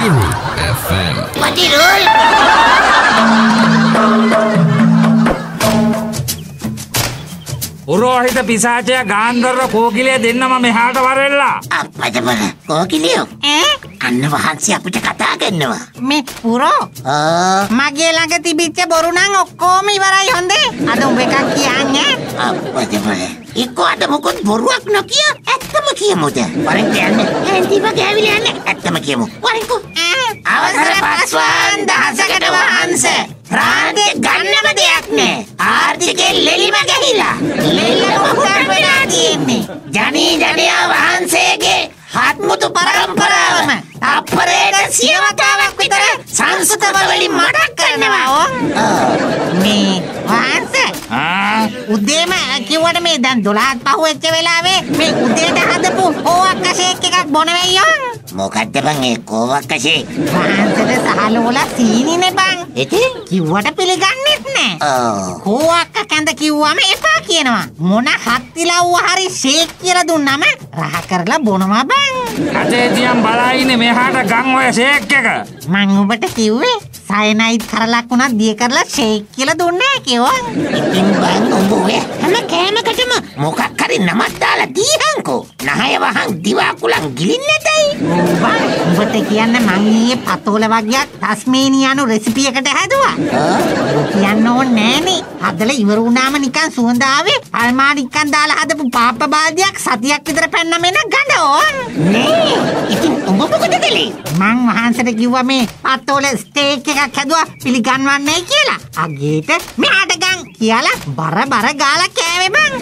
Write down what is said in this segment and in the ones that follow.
Hero FM. Patirul! පුරෝහිත පිසාචය ගාන්ධර්ව කෝකිලේ දෙන්නම මෙහාට වරෙල්ලා. අප්පට බල කෝකිලියෝ ඈ අන්න වහන්සේ අපිට කතා කරනවා. මේ පුරෝ ආ මගේ ළඟ තිබිච්ච බොරු නම් ඔක්කොම ඉවරයි හොඳේ. අද උඹ එකක් කියන්නේ. අප්පට බල එක්කෝ අද මොකොත් බොරුවක් නොකිය? ඇත්තම කියමුද? වරින් කියන්න. ඇන්ටිම ගෑවිලා යන්න. ඇත්තම කියමු. වරින්කෝ. අවසර පස්වාන් දහසකට වහන්සේ. ප්‍රාන්තේ ගන්නම දෙයක් නෑ. ආර්ථිකේ ලෙලිම ගහිලා. ලෙල්ලම හුතර වෙලා තියෙන්නේ. ජනී ජනයා වහන්සේගේ හත්මුතු පරම්පරාවම අපරේට සියවතාවක් විතර සංස්කෘත වලින් මඩක් කරනවා. මේ වහන්සේ. ආ උදේම කිව්වට මේ දැන් 12ත් පහු වෙච්ච වෙලාවේ මේ උදේට හදපු ඕවක්ක ෂේක් එකක් බොන වෙయ్యෝ මොකද්ද බං ඒ කෝවක්කෂේ වහන්සේට සහලෝල සීනිනේ බං ඉතින්? කිව්වට පිළිගන්නෙත් නෑ. කෝවක්ක කැඳ කිව්වම එපා කියනවා. මොන හත්තිලව්ව හරි ෂේක් කියලා දුන්නම රහ කරලා බොනවා බං. අතේ තියන් බලායිනේ මෙහාට ගන් ඔය ෂේක් එක. මං ඔබට කිව්වේ සයනයිට් කරලක් වුණත් දිය කරලා ෂේක් කියලා දුන්නේ කිව්වා. ඉතින් බං උඹ ඔය හැම කෑමකටම මොකක් හරි නමක් දාලා දීහන්කෝ නහය වහන් දිවා කුලන් ගිලින් නැතයි. බං. උඹට කියන්න මං ඊයේ පතෝල වගේක් තස්මේනියානු රෙසිපි එකට හැදුවා. කියන්න ඕනේ නෑනේ හදලා ඉවර වුණාම නිකන් සුවඳ ආවේ. අල්මාරික්කන් දාලා හදපු පාප බාල්දියක් සතියක් විතර පැන්නම එන ගඳ ඕන්. නේ. ඉතින් උඹ මොකද කළේ? මං වහන්සට කිව්වා මේ පතෝල ස්ටේක් එකක් හැදුවා පිළිගන්වන්නේ කියලා අගේට මෙහාට ගන් කියලා බර බර ගාලා කෑවේ බං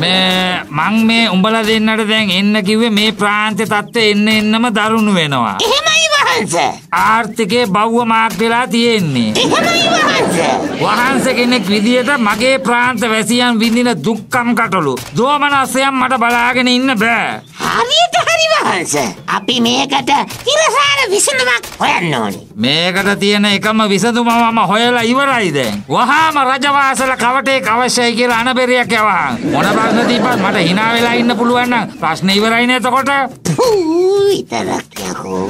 මේ මං මේ උඹලා දෙන්නට දැන් එන්න කිව්වේ මේ ප්‍රාන්තේ තත්ත්වය එන්න එන්නම දරුණු වෙනවා. එහෙමයි වහන්ස ආර්ථිකේ බව්ව මාක් වෙලා තියෙන්නේ. එහෙමයි වහන්ස වහන්ස කෙනෙක් විදියට මගේ ප්‍රාන්ත වැසියන් විඳින දුක්කම් කටළු දෝමනස්සයන් මට බලාගෙන ඉන්න බෑ. හරියට හරි වහන්ස අපි මේකට ඉරසාර විසඳුමක් හොයන්න ඕනි මේකට තියෙන එකම විසඳුම මම හොයලා ඉවරයි දැන්. වහාම රජවාසල කවටේක් අවශ්‍යයි කියලා අනබෙරියක් යවහන්. මොන ප්‍රශ්න තිබ්බත් මට hina වෙලා ඉන්න පුළුවන් නම් ප්‍රශ්න ඉවරයිනේ එතකොට. පූ ඉතරක් යකෝ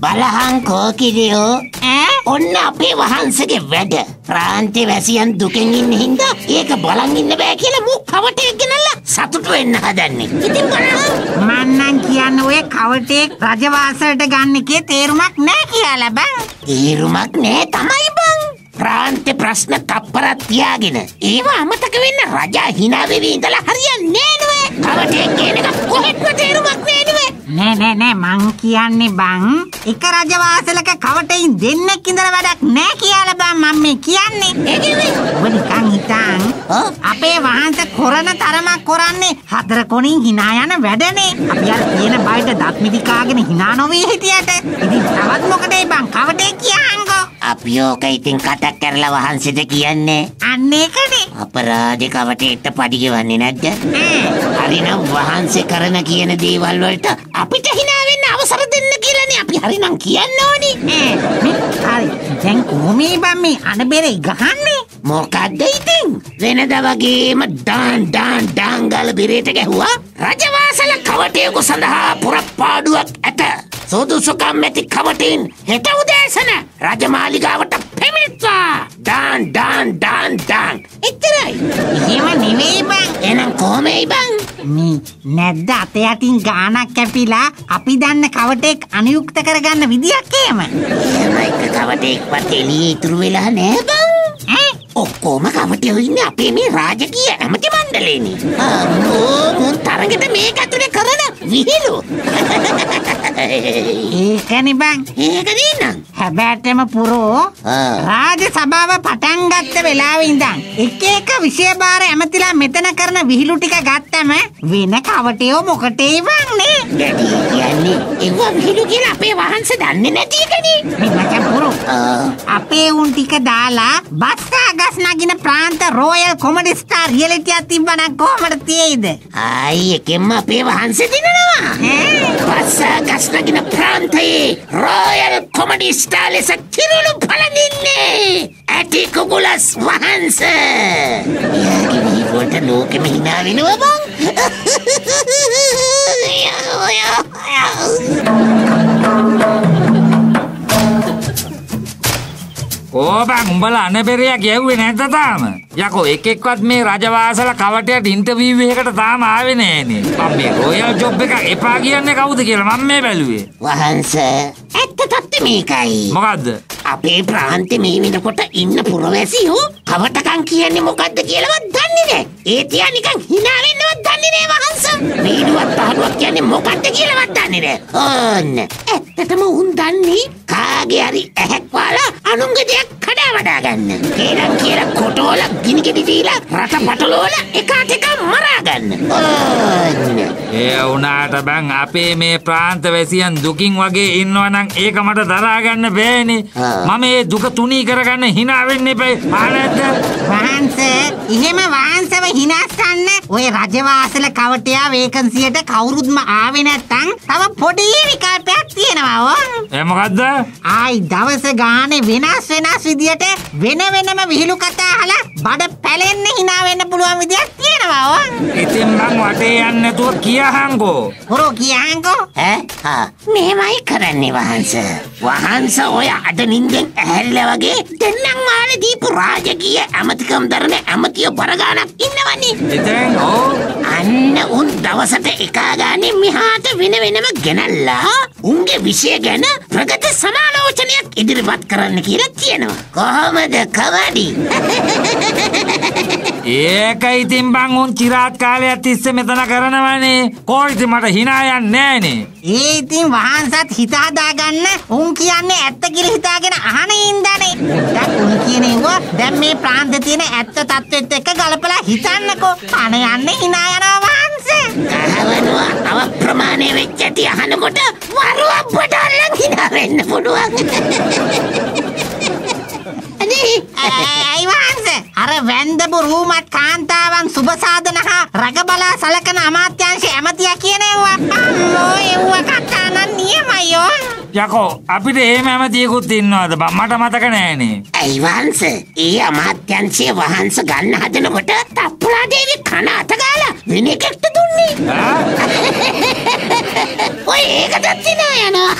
බලහන් කෝකිරියෝ ඈ ඔන්න අපේ වහන්සගේ වැඩ ප්‍රාන්තේ වැසියන් දුකෙන් ඉන්න හින්දා ඒක බලන් ඉන්න බෑ කියලා මූ කවටයක් ගෙනල්ලා සතුටු වෙන්න හදන්නේ. ඉතින් මන්නම් කියන්න ඔය කවටෙක් රජවාසලට ගන්න එකේ තේරුමක් නෑ කියලා බං. තීරුමක් නෑ තමයි බං. ප්‍රාන්තේ ප්‍රශ්න තප්පරක් තියාගෙන ඒවා අමතක වෙන්න රජා hina වෙවි ඉඳලා හරියන්නේ නෑ නෝ. කවටයක් කියන එක කොහෙත්ම තේරුමක් නෑ නෝ. නෑ නෑ නෑ මං කියන්නේ බං එක රජවාසලක කවටයින් දෙන්නෙක් ඉඳලා වැඩක් නෑ කියලා බං මම මේ කියන්නේ. ඔබ නිකන් හිතන්. අපේ වහන්ස කොරන තරමක් කරන්නේ හතර කොනින් hina යන වැඩනේ. අපි අර තියෙන බයට දත් මිදි කාගෙන hina නොවී හිටියට ඉතින් තවත් මොකටේ බං කවටේ කියහන්කෝ. අපි ඕක ඉතින් කටක් කරලා වහන්සේට කියන්නේ අන්න ඒකනේ. අපරාධ කවටේට පඩි ගෙවන්නේ නැද්ද? හරිනම් වහන්සේ කරන කියන දේවල් වලට අපිට hina වෙන්න අවසර දෙන්න කියලානේ අපි හරිනම් කියන්න ඕනි. හරි දැන් කොහොමේ බං මේ අනබෙරේ ගහන්නේ? මොකද්ද ඉතින්? වෙනදා වගේම ඩාන් ඩාන් ඩාන් ගාල බිරේට ගැහුවා. රජවාසල කවටයෙකු සඳහා පුරප්පාඩුවක් ඇත. සුදුසුකම් ඇති කවටින් හෙට උදෑසන රජමාලිගාවට පෙමිත්වා. ඩාන් ඩාන් ඩාන් ඩාන්. එච්චරයි. එහෙම නෙවෙයි බං. එහෙනම් කොහොමයි බං? මේ නැද්ද අත යටින් ගානක් කැපිලා අපි දන්න කවටෙක් අනුයුක්ත කරගන්න විදියක් එහෙම? එහෙම එක කවටෙක්වත් එළියේ ඉතුරු වෙලා නෑ බං. ඔක්කොම කවටයෝ ඉන්නේ අපේ මේ රාජකීය ඇමති මණ්ඩලේනේ. අම්මෝ මුන් තරගෙට මේක ඇතුලේ කරන විහිළු. ඒකනේ බං. ඒක නේනම්. හැබැටම පුරෝ. රාජ සභාව පටන් ගත්ත වෙලාවෙ ඉඳන් එක එක විෂයභාර ඇමතිලා මෙතන කරන විහිළු ටික ගත්තම වෙන කවටයෝ මොකටේ බං නේ? දැඩි කියන්නේ ඒව විහිළු කියලා අපේ වහන්සේ දන්නේ නැති එකනේ. මේ මචං පුරෝ. අපේ උන් ටික දාලා බස්සා ගස් නගින ප්‍රාන්ත රෝයල් කොමඩි ස්ටාර් රියලිටියක් තිබ්බනම් කොහමද තියෙයිද? ආයි එකෙන්ම අපේ වහන්සේ දිනනවා. ඈ? පස්සා ගස් නගින ප්‍රාන්තයේ රොයල් කොමඩි ස්ටා ලෙස කිරුළු පලඳින්නේ ඇටි කුකුලස් වහන්ස. එයාගේ වීපුවට ලෝකෙම හිනා වෙනවා බං. ඕබන් උඹල අනපෙරයක් ගැව්වේ නැද්ද තාම යකෝ එකෙක්වත් මේ රජවාසල කවටයට ඉන්ටර්වීව් එකකට තාම ආවේ නෑනේ මම මේ රොයල් ජොබ් එක එපා කියන්නේ කවුද කියලා මම මේ බැලුවේ වහන්ස ඇත්ත තත්ත්ව මේකයි මොකද්ද අපේ ප්‍රාන්තෙ මේ වෙනකොට ඉන්න පුරවැසියෝ කවටකම් කියන්නේ මොකද්ද කියලාවත් දන්නේ නැහැ. ඒ තියා නිකන් hina වෙන්නවත් දන්නේ නැහැ වහන්ස. වීඩුවක් පහඩුවක් කියන්නේ මොකද්ද කියලාවත් දන්නේ නැහැ. ඕන්න. ඇත්තටම උන් දන්නේ කාගේ හරි ඇහැක් වාලා අනුන්ගේ දෙයක් කඩා වඩා ගන්න. කේලම් කියලා කොටෝල ගිනි ගෙඩි දීලා රට පටලෝල එකාට එක මරා ගන්න. ඒ වුණාට බං අපේ මේ ප්‍රාන්ත වැසියන් දුකින් වගේ ඉන්නවනම් ඒක මට දරා ගන්න බෑනේ. මම ඒ දුක තුනී කරගන්න hina වෙන්න එපයි ආනැද්ද වහන්ස එහෙම වහන්සව හිනස්සන්න ඔය රජවාසල කවටයා වේකන්සියට කවුරුත්ම ආවෙ නැත්තං? තව පොඩි විකල්පයක් තියෙනවා ඕ. ඒ මොකද්ද? ආයි දවස ගානේ වෙනස් වෙනස් විදියට වෙන වෙනම විහිළු කතා අහලා බඩ පැලෙන්න hina වෙන්න පුළුවන් විදියක් තියෙනවා ඕ ඉතින් මං වටේ යන්නේ නැතුව කියහන්කෝ හොරෝ කියහන්කෝ ඈ? හා මෙහෙමයි කරන්නේ වහන්ස. වහන්ස ඔය අද නින්දෙන් ඇහැල්ල වගේ දෙන්නම් මාලේ දීපු රාජකීය ඇමතිකම් දරන ඇමතිය බරගානක් ඉන්නවන්නේ. ඉතින් ඕ අන්න උන් දවසට එකාගානේ මෙහාට වෙන වෙනම ගෙනල්ලා උන්ගේ විෂය ගැන ප්‍රගත සමාලෝචනයක් ඉදිරිපත් කරන්න කියලා කියනවා. කොහොමද කවඩි? ඒක ඉතින් බං උන් චිරාත් කාලයක් තිස්සේ මෙතන කරනවනේ කෝ ඉතින් මට hina යන්නේ නෑනේ ඒ ඉතින් වහන්සත් හිතාදා ගන්න උන් කියන්නේ ඇත්ත කියලා හිතාගෙන අහන ඉඳනේ. දැන් උන් කියන ඒවා දැන් මේ ප්‍රාන්තේ තියෙන ඇත්ත තත්ත්වෙත් එක්ක ගලපලා හිතන්නකෝ. පණ යන්නේ hina යනවා වහන්සේ. කහවනුව අවප්‍රමාණය වෙච්ච ඇති අහනකොට වරුවක් බඩල්ලන් හිනා වෙන්න පුළුවන්. අනේ ඇයි වහන්සේ? අර වැන්දපු රූමත් කාන්තාවන් සුබ සාධන හා රග බලා සලකන අමාත්‍යාංශ ඇමතියා කියන ඒවා. අම්මෝ ඒවා කතානන් නියමයෝ. යකෝ අපිට එහෙම ඇමතියෙකුත් ඉන්නවද බං මට මතක නෑනේ ඇයි වහන්ස ඒ අමාත්‍යංශය වහන්ස ගන්න හදනකොට තප්පුලා දේවි කන අතගාලා වෙන එකෙක්ට දුන්නේ. ඔය ඒකටත් හිනා යනවා.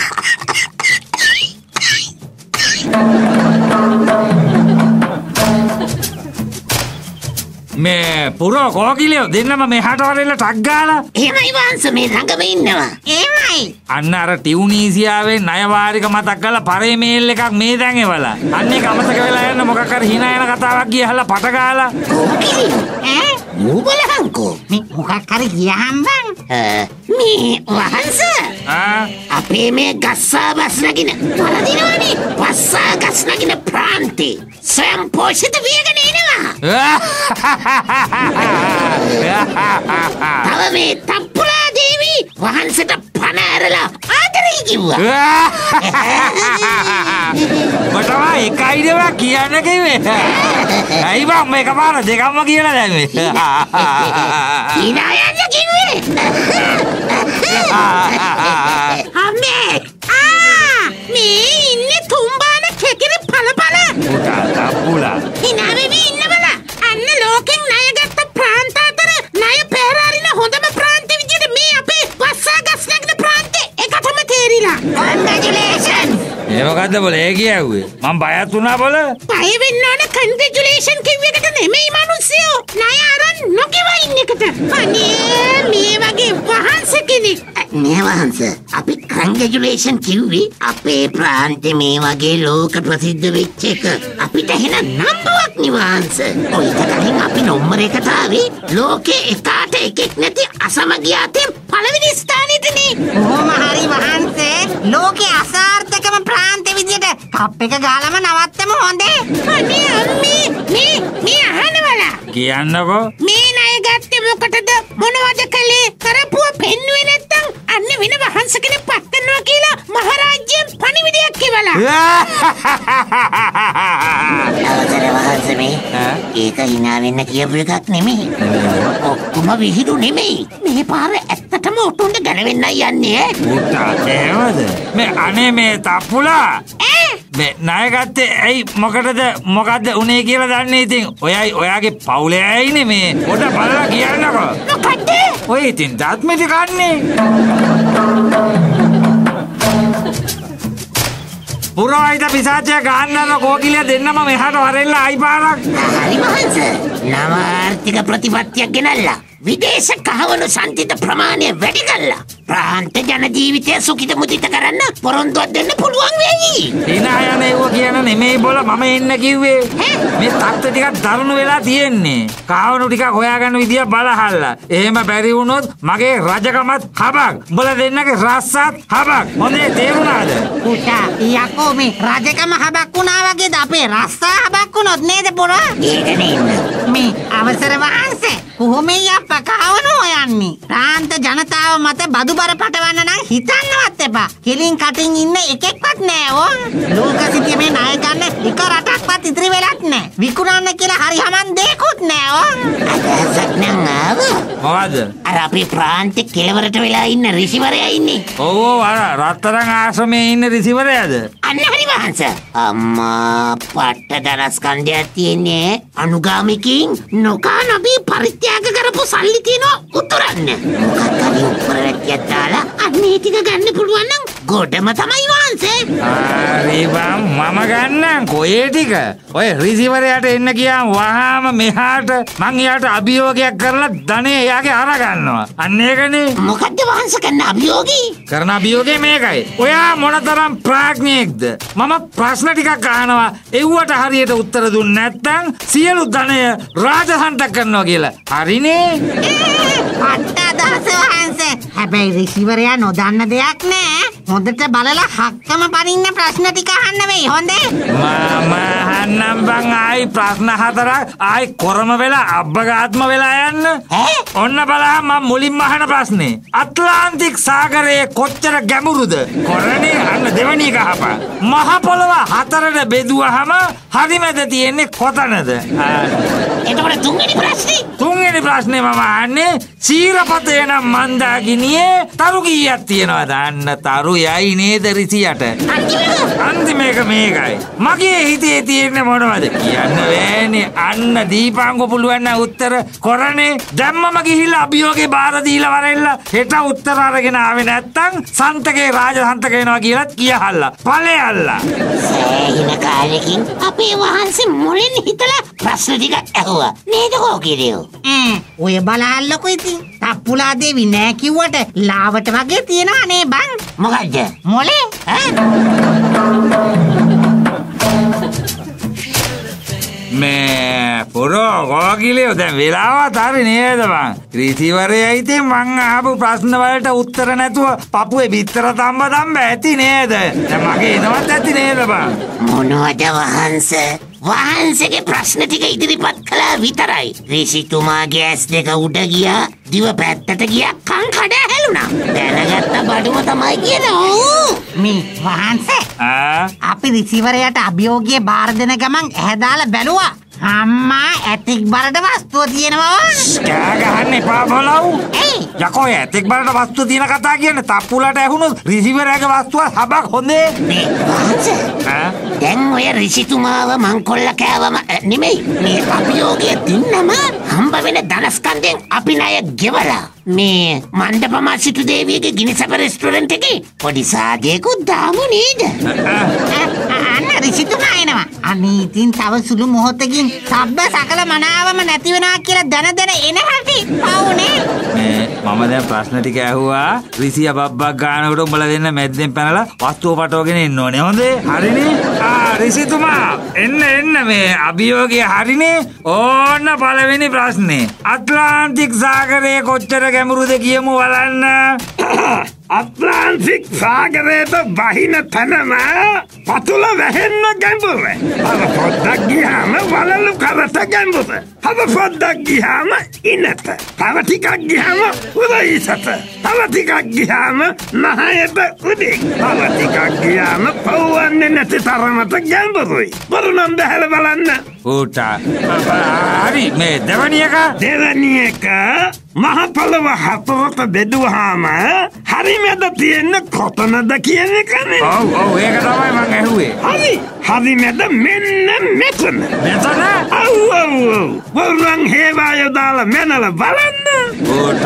මේ පුරෝ කෝකිලියෝ දෙන්නම මෙහාට වරෙල්ල ටක් ගාලා එහෙමයි වහන්ස මේ ළඟම ඉන්නවා. ඒමයි. අන්න අර ටියුනීසියාවේ ණයවාරික මතක් කරලා පරේමේල් එකක් මේ දැන් එවලා. අන්න ඒක අමතක වෙලා යන මොකක් හරි hina යන කතාවක් ගියහලා පට ගාලා. කෝකිලියෝ ඈ නූබලහංකෝ. මේ මොකක් හරි ගියහම් බං. මේ වහන්ස අපේ මේ ගස්සා බස් නගින පරදිනවනේ පස්සා ගස් නගින ප්‍රාන්තේ ස්වයං පෝෂිත වියගෙන එනවා. තව මේ තප්පුලා දේවී වහන්සට පණ ඇරලා ආදරේ කිව්වා. මටවා එකයිදවා කියන්න කිවේ ඇයි බං මේක පාර දෙකම්ම කියලා දැම්වේ හිනා යන්න කිව්වේ. අම්මේ ආ මේ ඉන්නේ තුම්බාන කෙකිරි පළපළ. පුටා තප්පුලා ඒ මොකද්ද බොල ඒ කියව්වේ මං බයත් වුණා බොල බය වෙන්න ඕන කන්ග්‍රැචුලේෂන් කිව්ව එකට නෙමෙයි මිනිස්සුયો. ණය අරන් නොකිව ඉන්න එකට. අනේ මේ වගේ වහන්ස කෙනෙක්. මේ වහන්ස අපි කන්ග්‍රැචුලේෂන් කිව්වේ අපේ ප්‍රාන්තේ මේ වගේ ලෝක ප්‍රසිද්ධ වෙච්ච එක. අපිට එහෙන නම්බුවක් නිවහන්ස. ඔයිට කලින් අපි නොම්බර එකට ආවේ ලෝකේ එකාට එකෙක් නැති අසමගිය අතේ පළවෙනි ස්ථානෙටනේ. කොහොම හරි වහන්සේ ලෝකේ විදියට කප් එක ගාලම නවත්තම හොඳේ. අනේ අම්මේ මේ මේ අහනවලා. කියන්නකෝ මේ ණය ගත්තේ මොකටද මොනවද කළේ කරපුව පෙන්වුවේ නැත්තම් අන්න වෙන වහන්ස කෙනෙක් පත්තනවා කියලා මහරාජ්‍යයෙන් පණිවිඩයක් එවලා අවසර වහන්ස මේ? ඒක හිනාවෙන්න කියපු එකක් නෙමෙයි. ඔක්කොම විහිළු නෙමෙයි. මේ පාර ඇත්තටම ඔටුන්ට ගැලවෙන්නයි යන්නේ ඈ. පුතා ඒවද මේ අනේ මේ තප්පුලා මේ ණය ගත්තේ ඇයි මොකටද මොකද්ද උනේ කියලා දන්නේ ඉතින් ඔයයි ඔයාගේ පවුලේ ඇයිනේ මේ පොඩ බලලා කියන්නකෝ මොකද්ද? ඔය ඉතින් දත්මිටි කන්නේ පුරවයිත පිසාචය ගන්නන්න කෝකිලිය දෙන්නම මෙහට වරෙල්ල අයිපාරක් හරි මහන්ස. නව ආර්ථික ප්‍රතිපත්තියක් ගෙනල්ලා. විදේශ කහවණු සංතිත ප්‍රමාණය වැඩි කල්ලා. ප්‍රාන්ත ජන ජීවිතය සුකිත මුදිත කරන්න පොරොන්දුවක් දෙන්න පුළුවන් වෙයි. හිනා යන ඒව කියන නෙමෙයි බොල මම එන්න කිව්වේ. මේ තත්ත්ව ටිකක් දරුණු වෙලා තියෙන්නේ. කාවණු ටිකක් හොයාගන්න විදිය බලහල්ලා. එහෙම බැරි වුණොත් මගේ රජකමත් හබක්. උඹල දෙන්නගේ රස්සත් හබක්. හොඳේ තේරුණාද? පුතා යකෝ මේ රජකම හබක් වුණා වගේද? අපේ රස්සා හබක් වුණොත් නේද පුරා ඒක නෙන්න. මේ අවසර වහන්සේ කොහොමයි අප්පා කවන හොයන්නේ. ප්‍රාන්ත ජනතාව මත බදු බර පටවන්න නම් හිතන්නවත් එපා. කෙලින් කටින් ඉන්න එකෙක්වත් නෑ ඕන් ලෝක සිටිය මේ ණය ගන්න එක රටක්වත් ඉතිරි වෙලත් නෑ විකුණන්න කියලා හරි හමන් දෙයක්වත් නෑ ඕන් අදහසක් නම් ආව. මොකද අර අපේ ප්‍රාන්තේ කෙලවරට වෙලා ඉන්න රිසිවරයා ඉන්නේ. ඔවෝ අර රත්තරන් ආශ්‍රමයේ ඉන්න රිසිවරයාද අන්න හරි වහන්ස. අම්මා පට්ට දරස්කන්ධයක් තියෙන්නේ අනුගාමිකින් නොකා නොබී පරිත්‍යාග කරපු සල්ලි තියෙනවා උතුරන්න. මොකක් හරි උඩර වැටියක් දාලා අන්නේ ටික ගන්න පුළුවන් නම් ගොඩම තමයි වහන්සේ. හරි බං මම ගන්නම් කොයේ ටික ඔය රිසිවරයට එන්න ගියාම වහාම මෙහාට මං එයාට අභියෝගයක් කරලා ධනෙ එයාගේ අරගන්නවා අන්න ඒකනේ මොකද්ද වහන්ස කරන අභියෝගී? කරන අභියෝගය මේකයි. ඔයා මොනතරම් ප්‍රාඥයෙක්ද? මම ප්‍රශ්න ටිකක් අහනවා. එව්වට හරියට උත්තර දුන්නේ නැත්නම් සියලු ධනය රාජසන්තක කරනවා කියලා. හරිනේ? පට්ට අදහස වහන්සේ හැබැයි රිසිවරයා නොදන්න දෙයක් නෑ හොඳට බලලා හක්කම පනින්න ප්‍රශ්න ටික අහන්න වෙයි හොඳේ මම අහන්නම් බං ආයි ප්‍රශ්න හතරක් ආයි කොරම වෙලා අබ්බගාත්ම වෙලා යන්න. ඔන්න බලහන් මම මුලින්ම අහන ප්‍රශ්නේ. අට්ලාන්තික් සාගරයේ කොච්චර ගැඹුරුද? කොරණේ අන්න දෙවැනි එක අහපන්. මහ පොළව හතරට බෙදුවහම හරිමැද තියෙන්නේ කොතනද? එතකොට තුන්වෙනි ප්‍රශ්නේ තුන්වෙනි ප්‍රශ්නේ මම අහන්නේ සීරපතේ නම් මන්දාගිනියේ තරු කීයක් තියෙනවද? අන්න තරු යයි නේද රිසියට. අන්තිමට අන්තිම එක මේකයි. මගේ හිතේ තියෙන්නේ මොනවද කියන්න බෑනේ. අන්න දීපංගු පුළුවන් නම් උත්තර කොරනේ. දැම්මම ගිහිල්ලා අභියෝගේ බාර දීලා වරෙල්ලා හෙට උත්තර අරගෙන ආවේ නැත්තම් සන්තකේ රාජසන්තක වෙනවා කියලාත් කියහල්ලා. ඵලයල්ලා. සෑහෙන කාලෙකින් අපේ වහන්සේ මුලින් හිතලා ප්‍රශ්න ටික ඇහුවා. නේද කෝකිලියෝ? ඈ, ඔය බලහල්ලකො ඉතින් තප්පුලා දෙවි නෑ කිව්වට ලාවට වගේ තියෙනවා නේ බං මොකද්ද? මොලේ? මේ පුරෝ කෝකිලියෝ දැන් වෙලාවත් හරි නේද බං රිසිවරයා ඉතින් මං අහපු ප්‍රශ්න වලට උත්තර නැතුව පපුවේ බිත්තර තම්බ තම්බ ඇති නේද දැන් මගේ එනවත් ඇති නේද බං මොනවද වහන්ස? වහන්සේගේ ප්‍රශ්න ටික ඉදිරිපත් කළා විතරයි. ඍෂිතුමාගේ ඇස් දෙක උඩ ගියා, දිව පැත්තට ගියා, කන් කඩ හැලුණා. දැනගත්ත බඩුව තමයි කියනවා. ඔව්. මේ වහන්සේ අපි රිසිවරයට අභියෝගය බාර දෙන ගමන් ඇහැදාලා බැලුවා අම්මා ඇතික් බරට වස්තුව තියෙනවා. කෑ ගහන්න එපා බලව්. යකෝ ඇතෙක් බලට වස්තු තියෙන කතා කියන්න තප්පුලට ඇහුණු රිසිවරයාගේ වස්තුව හබක් හොඳේ? දැන් ඔය ඍෂිතුමාව මංකොල්ල කෑවම නෙමෙයි. මේ අභියෝගය දින්නම හම්බ වෙන ධනස්කන්ධයෙන් අපි ණය ගෙවලා මේ මණ්ඩපමා සිටු දේවියගේ ගිනිසප රෙස්ටුරන්ට් එකේ පොඩි සාදයකුත් දාමු නේද? ආ. අ- අන්න රිසිතුමා එනවා අනේ ඉතින් තව සුළු මොහොතකින් සබ්බ සකල මනාවම නැති වෙනවා කියලා දැන දැන එන හැටි පවුනේ. මේ මම දැන් ප්‍රශ්න ටික ඇහුවා. රිසිය බබ්බක් ගානකට උඹලා දෙන්න මැද්දෙන් පැනලා වස්තුව පටවගෙන එන්න ඕනේ. හොඳේ? හරිනේ? ආ රිසිතුමා එන්න එන්න මේ අභියෝගය හරිනේ? ඕන්න පළවෙනි ප්‍රශ්නේ. අට්ලාන්තික් සාගරයේ කොච්චර ගැඹුරුද කියමු බලන්න. අත්ලාන්සික් සාගරයට බහින තැනම පතුල වැහෙන්න ගැඹුර. අද පොඩ්ඩක් ගියාම වලලු කරට ගැඹුර. අද පොඩ්ඩක් ගියාම ඉනත. තව ටිකක් ගියාම උදයිසත. තව ටිකක් ගියාම නහයට උඩින්. තව ටිකක් ගියාම පව්වන්නේ නැති තරමට ගැඹුරුයි. බරුනම් බැහැල බලන්න. ඌට හරි මේ දෙවනි එක දෙවැනි එක මහපොළව හතරට බෙදුවාම හරි මැද තියෙන්න කොතනද කියන එකනේ. ඔව් ඔව් ඒක තමයි මං ඇහුවේ හරි හරි මැද මෙන්න මෙතන. මෙතන ඔව් ඔව් ඔව්. වරුන් හේවාය දාලා මැනල බලන්න. ඌට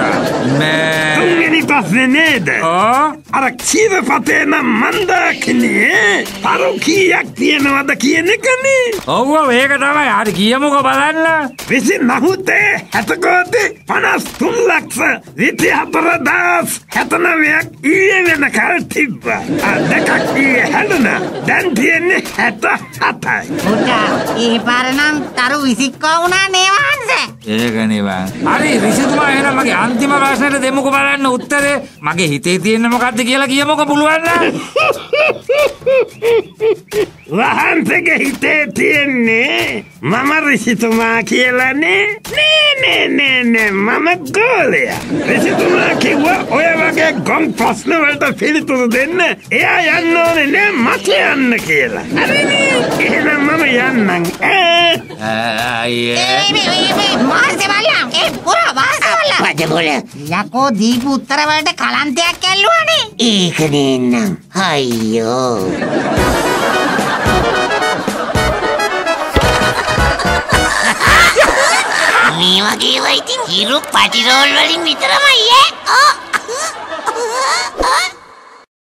මේ තුන්වෙනි ප්‍රශ්නේ නේද? ඕ අර ක්ෂීරපතේ නම් මන්දාකිනේ පරු කීයක් තියෙනවද කියන එකනේ. ඔව් ඔව් ඒක තමයි හරි කියමුකෝ බලන්න විසි නහුතේ හැතකෝති පනස් තුන් ලක්ෂ විති හතරදස් හැතනවයක් ඊය වෙන කල් තිබ්බ දෙකක් ඊය හැලුන දැන් තියෙන්නේ හැත හතයි පුතා ඒ පාරනම් තරු විසික්කෝ වුණා නේවහන්සේ ඒකනේ බං හරි රිසිතුමා එහෙනම් මගේ අන්තිම ප්‍රශ්නෙට දෙමුකෝ බලන්න උත්තරේ මගේ හිතේ තියෙන මොකද්ද කියලා කියමුකෝ පුළුවන් නම්. වහන්සගේ හිතේ තියෙන්නේ මම රිසිතුමා කියලනේ. නේ නේ නේ නේ මම ගෝලය. රිසිතුමා කිව්ව ඔය වගේ ගොම් ප්‍රශ්නවලට පිළිතුරු දෙන්න එයා යන්න ඕනේ නෑ මට යන්න කියලා. හරිනේ එහෙනම් මම යන්නම්. ඈ. අයියේ මාර්සේ බල්ලා ඒ පුරා වාසේ බල්ලා වදගොල යකෝ දීපු උත්තර වලට කලන්තයක් ඇල්ලුවානේ ඒකනේ නම්. අයියෝ. මේ වගේ වයිතින් හිරු පටිරෝල් වලින් විතරමයි ඈ. ඕ